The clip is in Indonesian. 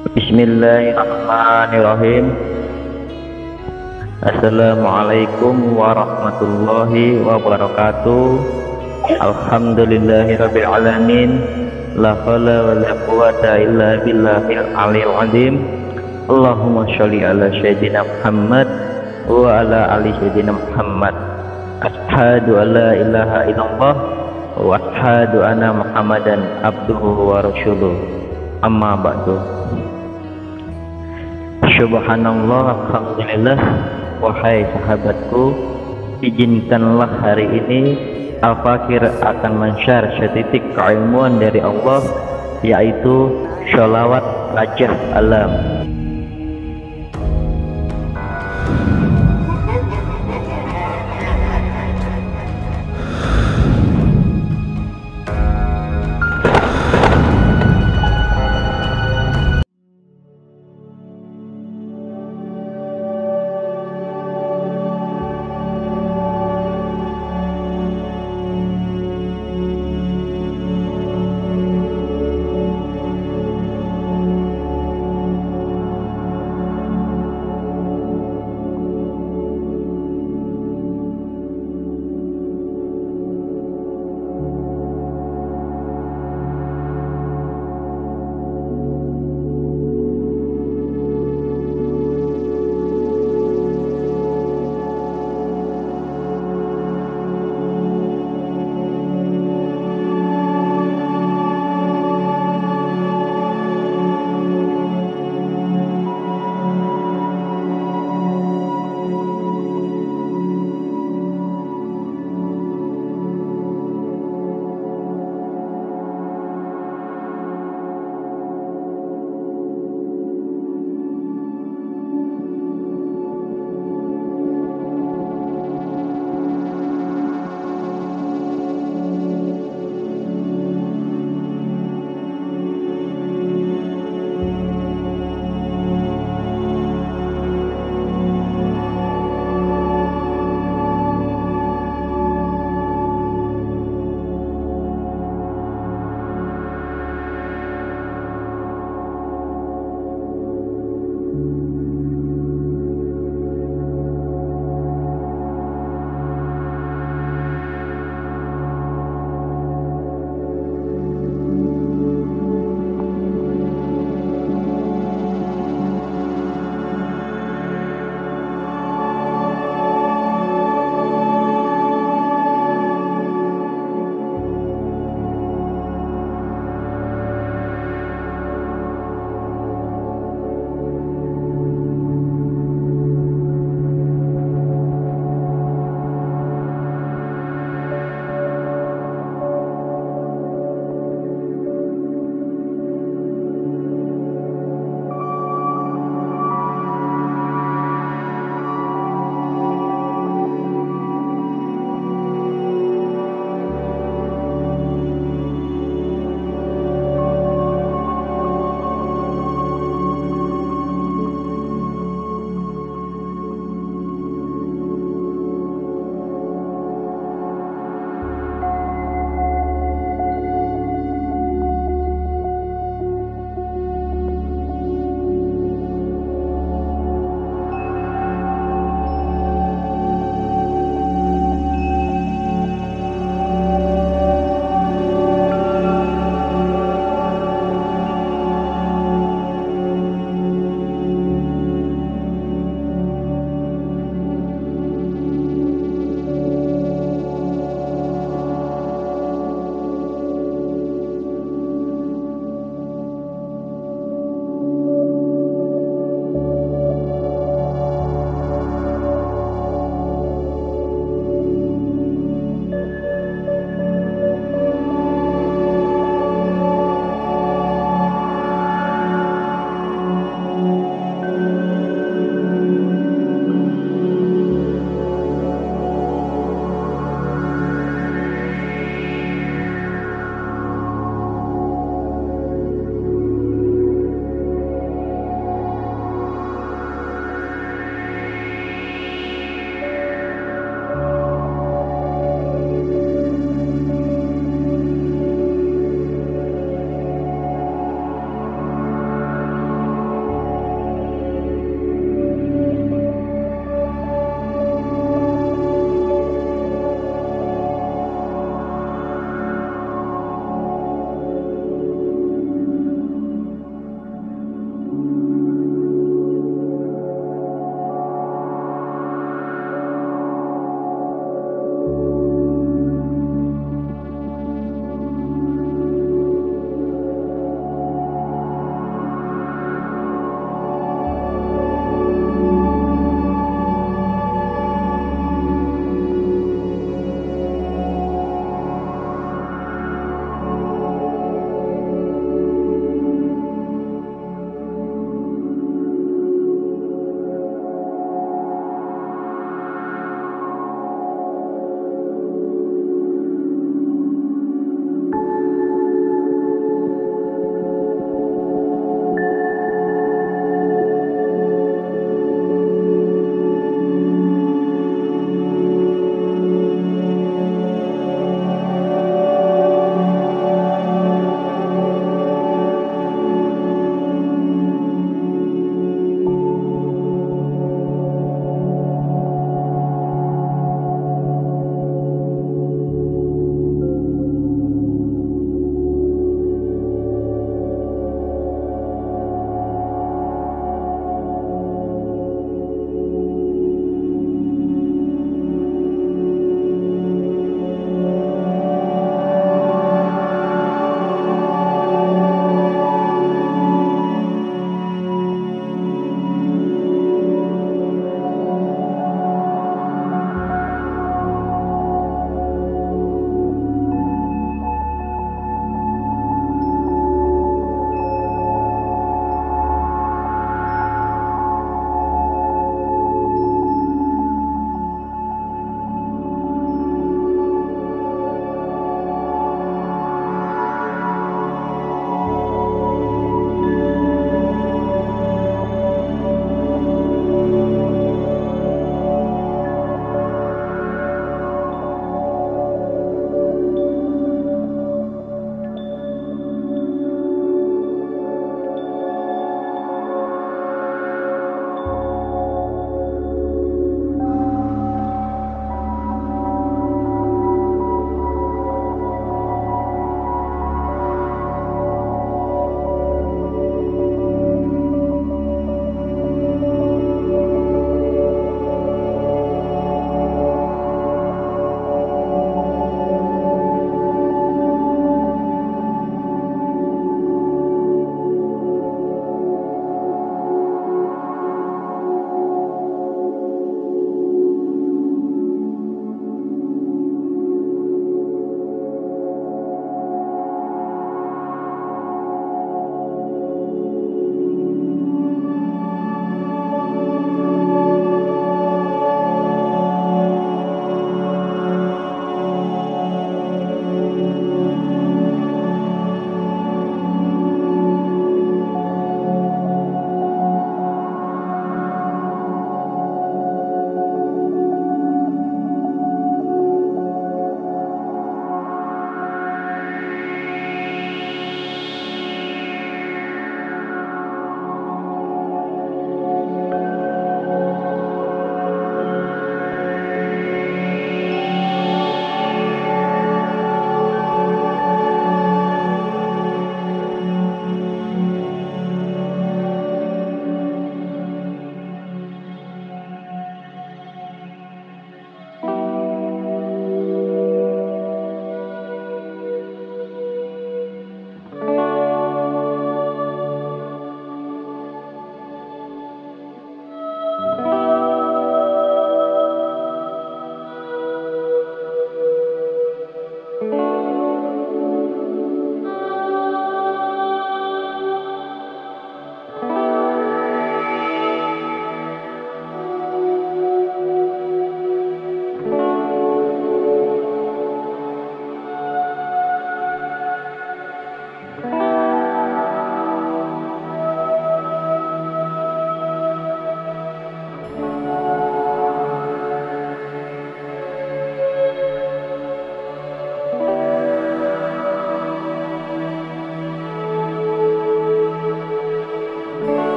Bismillahirrahmanirrahim. Assalamualaikum warahmatullahi wabarakatuh. Alhamdulillahirabbil alamin La hawla wa la quwata illa billahil aliyil azim. Allahumma sholli ala sayyidina Muhammad wa ala ali sayyidina Muhammad. Ashhadu an la ilaha illallah wa ashhadu anna Muhammadan abduhu wa rasuluh. Amma ba'du Subhanallah Alhamdulillah. Wahai sahabatku Izinkanlah hari ini Al-Fakir akan men-share setitik keilmuan dari Allah Yaitu Sholawat Rajah Alam